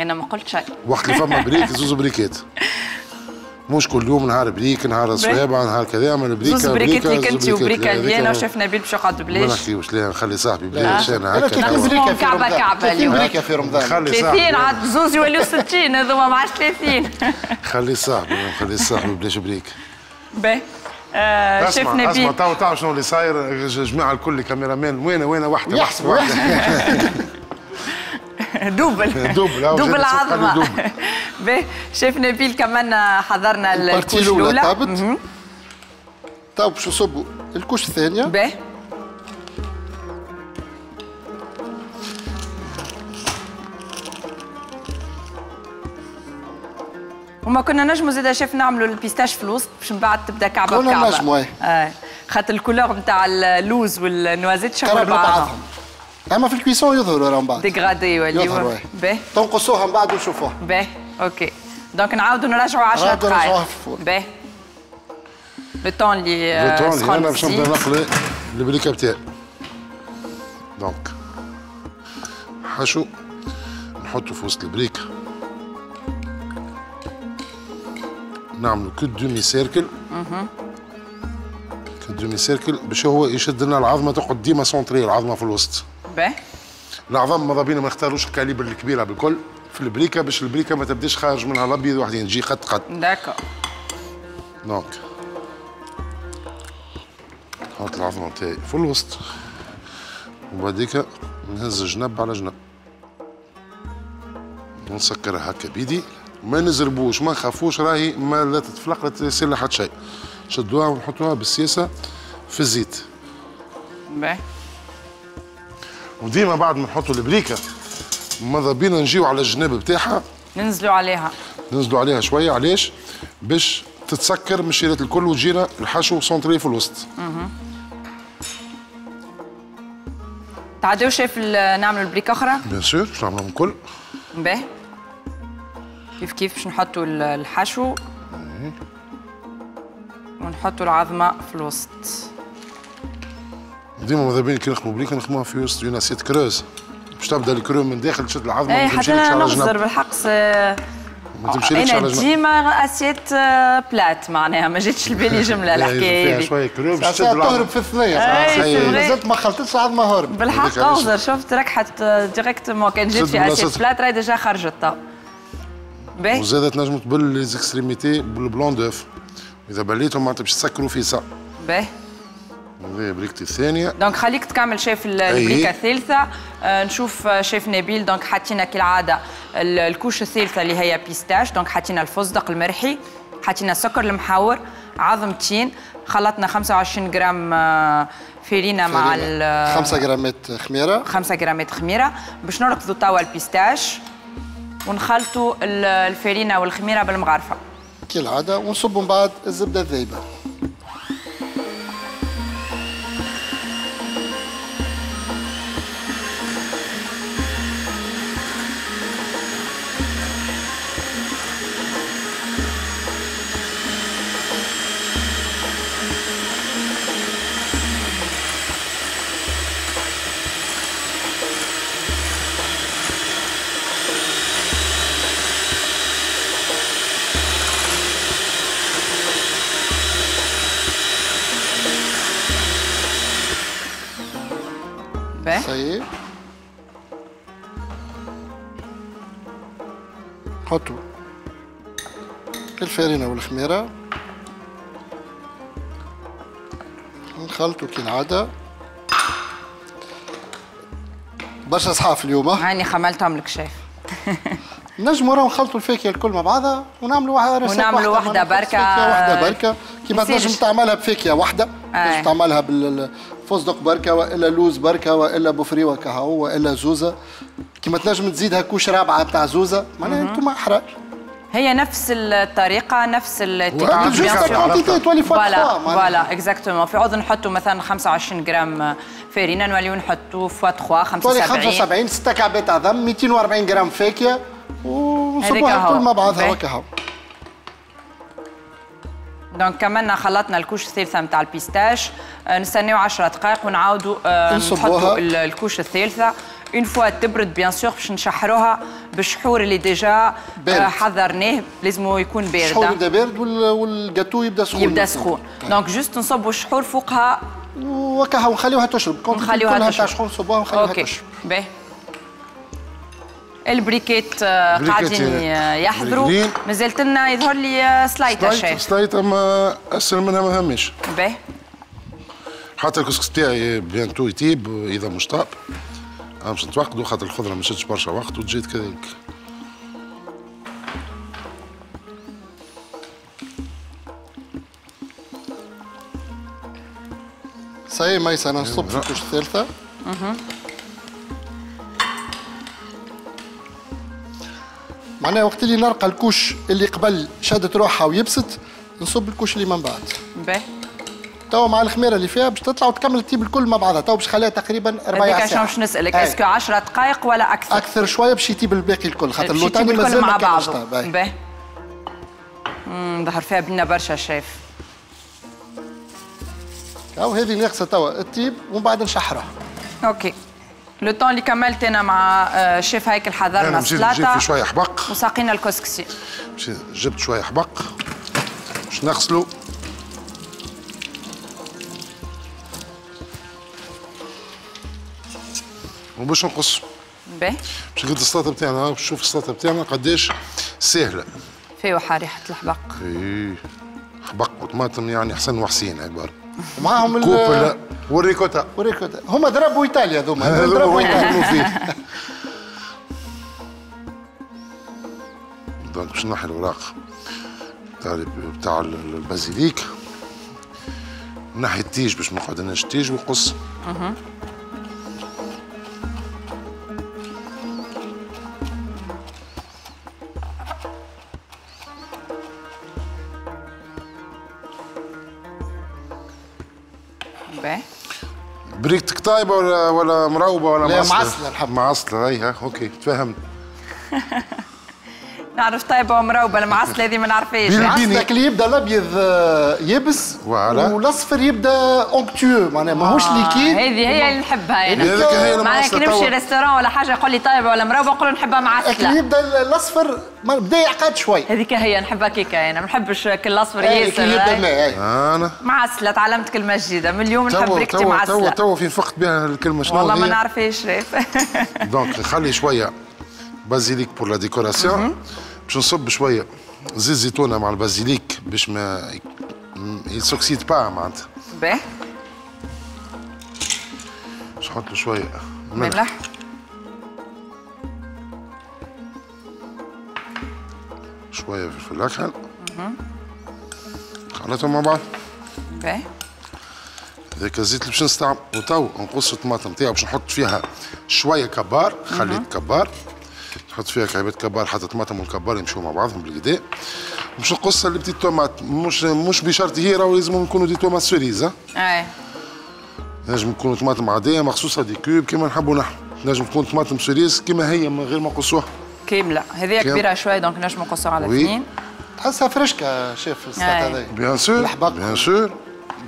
أنا ما قلت شيء
وقت اللي فما بريك زوز بريكات مش كل يوم نهار بريك نهار صوابع نهار كذا اعمل بريكا
زوز بريكات ليك انت وبريكا لي أنا وشيف نبيل باش يقعد بلاش
ما نحكيوش لا نخلي صاحبي بلاش أنا
هكا كعبه كعبه اليوم
بريكا في رمضان
خلي
30 عاد زوز يوليو 60 هذوما ما عادش 30
خلي صاحبي خلي صاحبي بلاش بريك.
باهي آه شيف نبيل
أسمع تو تعرف شنو اللي صاير؟ جماعة الكل cameraman وين وين؟ واحدة
واحدة
double. double double عظمة. باهي شيف نبيل كمان حضرنا ال couche الأولى
تو باش نصبوا ال couche الثانية؟
باهي وما كنا نجموا زاد شيف نعملوا ال pistache في الوسط باش من بعد تبدا كعبة
بكعبه كنا نجموا
آه. خاطر ال couleur نتاع اللوز وال noisette شغل
بعضهم. أما في ال cuisson يظهروا راهم بعد.
dégradé يوليو
باهي تنقصوها من بعد ونشوفوها
باهي OK donc نعاودوا نرجعوا 10 دقائق باهي le temps اللي
le temps أنا باش نبدا نقلي البريكه بتاعي donc حشو نحطه في وسط البريكه نعملوا كل demi-cercle كل demi-cercle باش هو يشد لنا العظمه تقعد ديما centrée العظمه في الوسط
باهي
العظام ماذا بينا ما نختاروش ال calibre الكبيره بالكل في البريكة باش البريكة ما تبداش خارج منها الابيض وحدين تجي خط خط
d'accord
donc نحط العظمة تاعي في الوسط. وبعديك نهز جنب على جنب. ونسكرها هكا بيدي. ما نزربوش ما نخافوش راهي ما لا تتفلق لا يصير لها حتى شيء نشدوها ونحطوها بالسياسة في الزيت.
باهي
وديما بعد ما نحطوا البريكة ماذا بينا نجيو على الجناب بتاعها؟
ننزلوا عليها.
ننزلوا عليها شوية علاش؟ باش تتسكر من الشيرات الكل وتجينا الحشو centré في الوسط.
تعديو شايف نعملوا البريك أخرى؟
bien sûr باش نعملهم الكل.
باهي كيف كيف؟ باش نحطوا الحشو. ونحطوا العظمة في الوسط.
ديما ماذا بين كي نخدموا بريك نخدموها في وسط. une assiette creuse باش تبدا ال creux من داخل تشد العظمة
اي حتى أنا نغزر بالحق
ما تمشيلكش على
جنب. ديما assiette plate معناها ما جاتش لبالي جملة الحكاية
فيها شوية creux باش
تشد تهرب في الثنية. مازلت ما خلطتش العظمه هرب.
بالحق اغزر شفت ركحت directement كان جات في assiette. plate راهي déjà خرجت. تو
باهي وزادت تنجموا تبل les extrémités بال blanc d'œuf. إذا بليتهم معناتها باش تسكروا فيسع.
باهي
هذه بريكتي الثانية
donc خليك تكمل شايف البريكة الثالثة. آه نشوف شايف نبيل. donc حاطينا كالعادة ال couche الثالثة اللي هي pistache. donc حاطينا الفستق المرحي. حاطينا السكر المحور. عظمتين خلطنا 25 جرام فيرينا مع ال
5 جرامات خميرة.
5 جرامات خميرة. باش نركضوا توا البيستاش ونخلطوا الفيرينا والخميرة بالمغرفة
كالعادة. ونصبوا من بعد الزبدة الذايبة. الفارينة والخميرة نخلطوا كالعادة. برشا صحاف اليوم
هاني خملتهم لك شيف.
نجموا راهو نخلطوا الفاكهة الكل مع بعضها ونعملوا واحدة
ونعملوا واحدة بركة.
واحدة بركة. كيما تنجم تعملها بفاكهة واحدة. تنجم تعملها بالفستق بركة وإلا لوز بركة وإلا بوفريوه كهو وإلا زوزة. كيما تنجم تزيدها كوش رابعة بتاع زوزة معناها أنتم احرار
هي نفس الطريقة نفس
ال technique
voilà voilà exactement في عوض نحطوا مثلا 25 جرام فارينة نوليو نحطوا fois 3 75
75 6 كعبات عظم 240 جرام فاكهة ونصبوها الكل مع بعضها وكهو
donc كملنا خلطنا ال couche الثالثة نتاع ال pistache. نستناو 10 دقائق ونعاودوا نحطوا ال couche الثالثة une fois تبرد bien sûr باش نشحروها بالشحور اللي déjà آه، حضرناه. لازم يكون بارد
الشحور يبدا بارد والجاتو يبدا سخون.
يبدا سخون. donc juste نصبوا الشحور فوقها.
وكها ونخليوها تشرب.
نخليوها
تشرب. شحور نصبوها ونخليوها تشرب.
باهي. البريكيت آه، قاعدين يحضروا. مازالت لنا يظهر لي سلايطه شيف
سلايطه ما اسهل منها ما همش
باهي.
حتى الكسكس تاعي bientôt يطيب إذا مش طاب باش نتوقدوا خاطر الخضرة ما شدش برشا وقت وتجيت كذلك
صحيح mais أنا نصب في ال couche الثالثه معناها وقت اللي نرقى ال couche اللي قبل شادت روحها ويبست نصب ال couche اللي من بعد.
باهي
توا مع الخميرة اللي فيها باش تطلع وتكمل تطيب الكل مع بعضها. توا باش خليها تقريبا ربع
ساعة. باش نسألك est-ce que 10 دقائق ولا أكثر؟
أكثر شوية باش يطيب الباقي الكل خاطر اللوتاني مازال
مع بعضه. باهي. ظهر فيها بنا برشا شيف.
أو هذه ناقصة توا تطيب ومن بعد نشحرها.
OK. le temps اللي كملت أنا مع آه، شيف هيكل حضرنا
السلطه جبت في شوية حبق.
وساقينا الكسكسي.
جبت شوية حبق. باش نغسلوا وباش نقص.
باهي
باش نقد السلطه بتاعنا نشوف السلطه بتاعنا قداش سهلة.
فيه ريحه الحبق.
إيه حبق وطماطم يعني حسن وحسين اكبر
ومعاهم
couple والريكوتا.
والريكوتا. هما ضربوا إيطاليا هذوما ضربوا إيطاليا.
donc باش نحي الاوراق بتاع بتاع ال basilic. نحي ال tige باش ما نقعدناش ال tige ونقص. بريكتك طايبه ولا ولا مروبه ولا
لا معسله
نحب معسله اي OK تفهمت.
نعرف طيبه ومروبه المعسله هذه ما نعرفهاش.
المعسله اللي يبدأ الابيض آه، يبس والأصفر يبدأ onctueux معناها ماهوش
آه
liquide
هذه هي اللي نحبها أنا. معناها كي نمشي restaurant ولا حاجة يقول لي طيبه ولا مروبه نقول نحبها معسله
اللي يبدأ الأصفر بدا يعقد شوي.
هذيك هي نحبها كيكا أنا. ما نحبش كل الأصفر ياسر. أنا. معسله تعلمت كلمه جديده من اليوم نحب بريكتي معسله
تو تو فين فقت بها الكلمة شنو
والله ما نعرفهاش
donc نخلي شوية basilic pour la décoration باش نصب شوية زيت زيتونة مع ال basilic باش ما ي s'oxyde pas معناتها.
باهي
باش نحط له شوية.
ملح
شوية فلفل اكحل خلطهم مع بعض.
باهي
هذاك الزيت اللي باش نستعمل وتو نقص الطماطم تاعو باش نحط فيها شوية كبار خليط كبار. نحط فيها كعبات كبار حتى طماطم والكبار يمشوا مع بعضهم بالكدا مش القصة اللي petites tomates مش مش بشرط هي راهو لازم يكونوا des tomates cerises
اي
نجم يكونوا طماطم عاديه مخصوصة découpées كيما نحبوا نحن. نجم تكون طماطم cerises كيما هي من غير ما نقصوها.
كامله هذه كبيرة شوية donc نجم نقصوها على اثنين.
تحسها فرشكة شيف السلطه هذه
bien sûr bien sûr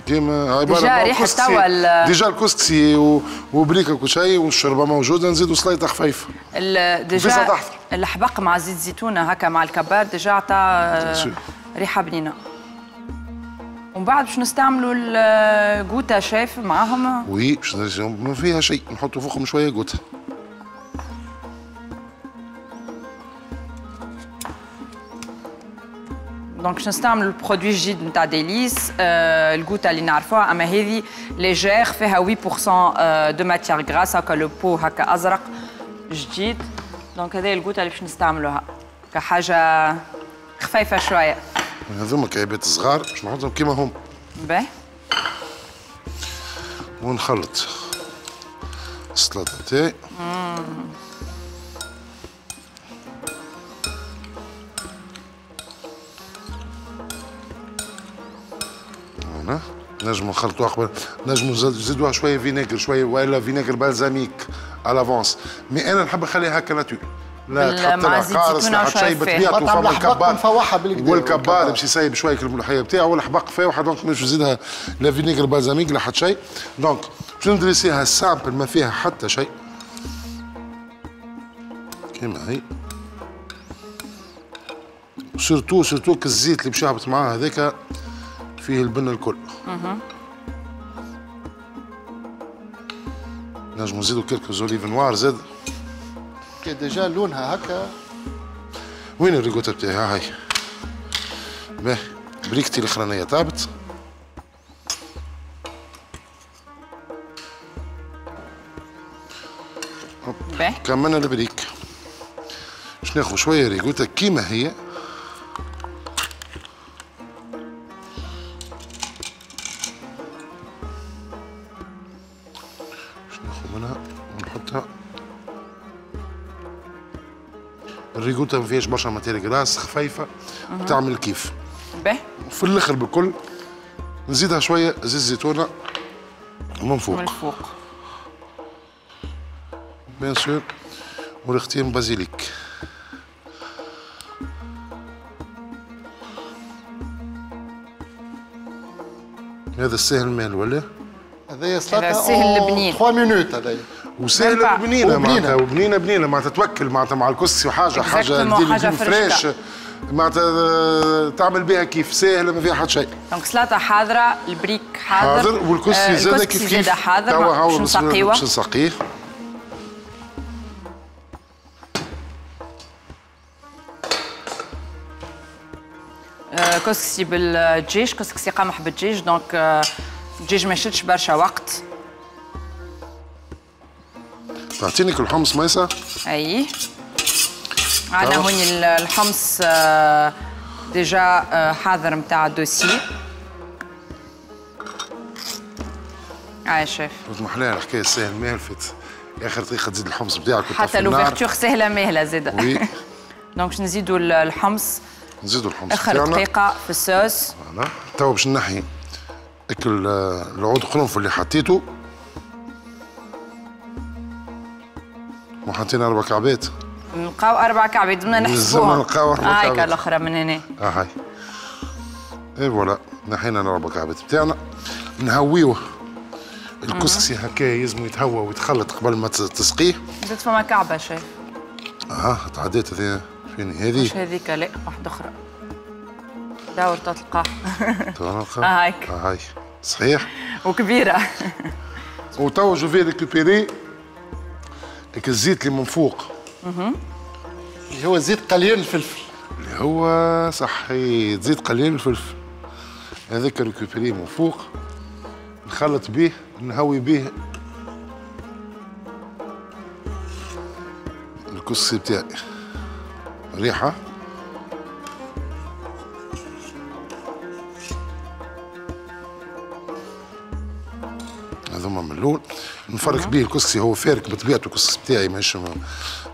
كيما
déjà ريحة توا
déjà الكسكسي وبريكة وكل شيء والشوربه موجودة نزيدوا سليطه خفيفة.
déjà الحبق مع زيت زيتونة هكا مع الكبار déjà عطى ريحة بنينة. ومن بعد باش نستعملوا الجوتا شاف معاهم؟
oui باش ما فيها شيء نحطوا فوقهم شوية جوتا
donc باش نستعملوا ال produit الجديد نتاع Délice آه الجوتا اللي نعرفوها اما هذه légère فيها 8% de matière grasse هكا le pot هكا ازرق جديد donc هذه الجوتا اللي باش نستعملوها كحاجه خفيفه شوية
هذوما كعبات صغار باش نحطهم كيما هم
باهي
ونخلط السلطه تاعي هنا نجموا نخلطوها قبل نجموا نزيدوها شوية vinaigre شوية وإلا vinaigre balsamique على l'avance mais أنا نحب نخليها هكا nature
لا تحط لها قارص لا
تحط شيء بطبيعته فما الكبار. والكبار باش يسيب شوية الملوحية بتاعه والحبق فاوحه donc مش نزيدها لا vinaigre balsamique لا حتى شيء donc باش ن dresserها simple ما فيها حتى شيء كيما هي. surtout surtout الزيت اللي باش يهبط معاه هذاك فيه البن الكل. نجمو نزيدو quelques olives noires زاد.
كي déjà لونها هكا.
وين الريكوتا بتاعي؟ ها هاي. باهي بريكتي الاخرانيه طابت كملنا البريك. باش ناخذ شوية ريكوتا. كيما هي؟ الريكوتا ما فيهاش برشا matière grasse خفيفه بتعمل كيف.
به.
وفي الآخر بالكل نزيدها شوية زيت زيتونه من فوق.
من فوق.
bien sûr وريقتين basilic هذا السهل مالا ولا؟
هذايا سلطة
سهل البنين.
3 minutes هذايا.
وسهله وبنينة معناتها وبنينة. بنينة معناتها توكل معناتها مع الكسكسي وحاجة حاجة
حاجة fraîche
معناتها تعمل بها كيف؟ ساهله ما فيها حتى شيء.
donc سلطة حاضرة البريك حاضر.
حاضر. والكسكسي آه زاد كيف؟ كيف
حاضر. باش نسقيوه
باش نسقيه؟
كسكسي بالدجاج كسكسي قمح بالدجاج donc الدجاج ما يشدش برشا وقت.
تعطيني الحمص ميسة؟
أي. عندنا هون الحمص آه، ديجا آه، حاضر نتاع الدوسي. هاي شيف.
محلاها الحكاية سهل مالفت آخر طريقة تزيد الحمص بتاعك
حتى لوفرتور سهلة ماهله زاده
وي.
دونك باش نزيدوا الحمص.
نزيدوا الحمص.
آخر دقيقه في الصوص
فوالا. توا باش نحي العود قرنفل اللي حطيته وحطينا أربع كعبات.
نلقاو أربع كعبات بدنا نحسبوها
نلقاو أربع كعبات.
هايك الأخرى من هنا.
آه هاي. اي voilà. نحينا الاربع كعبات. بتاعنا نهويوه. الكسكسي هكا يلزم يتهوى ويتخلط قبل ما تسقيه.
زدت فما كعبة شيء
آه تعديت هذه فين هذه
مش هذيك لا واحدة أخرى. دور تلقاه
تلقاه
آه هايك.
آه هاي. صحيح؟
وكبيرة.
وتوا je vais récupérer ديك الزيت اللي من فوق.
اللي هو زيت اكليل الفلفل.
اللي هو صحي زيت قليل الفلفل. هذاك récupérer من فوق. نخلط به نهوي به الكسكسي بتاعي. ريحه من اللون نفرك به الكسكسي هو فارك بطبيعته الكسكسي بتاعي ماهيش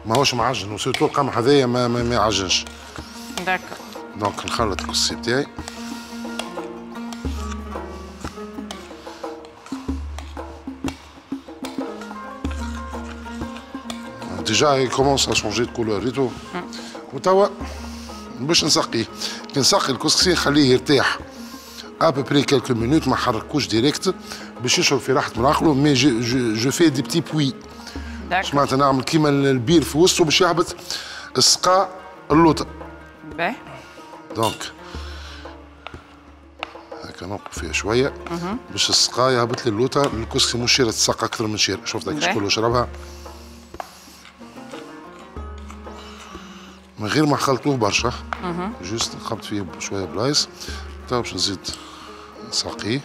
ماهوش معجن و surtout القمح هذايا ما, ما, ما يعجنش.
d'accord
donc نخلط الكسكسي بتاعي. déjà يcommence à changer de couleur et tout وتوا باش نسقيه كي نسقي الكسكسي نخليه يرتاح. à peu près quelques minutes ما حركوش direct باش يشرب في راحة مناخلو mais je, je fais des petits puits معناتها نعمل كيما البير في وسطه باش يهبط السقا اللوطة.
باهي
donc هكا نوقف فيها شوية. باش السقا يهبط لي اللوطة الكسكسي مش شيرة تسقى أكثر من شير شوف داك شكون شربها. من غير ما خلطوه برشا. juste نخبط فيه شوية بلايص. تو باش نزيد نسقيه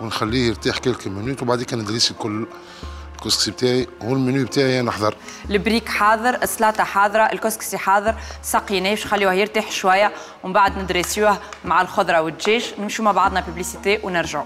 ونخليه يرتاح quelques minutes وبعديك ن dressi كل الكسكسي بتاعي. والمنيو بتاعي نحضر
البريك حاضر السلطه حاضرة الكسكسي حاضر سقيناه نخليوه يرتاح شوية ومن بعد ن dressiوه مع الخضرة والدجاج. نمشوا مع بعضنا ب publicité ونرجعوا.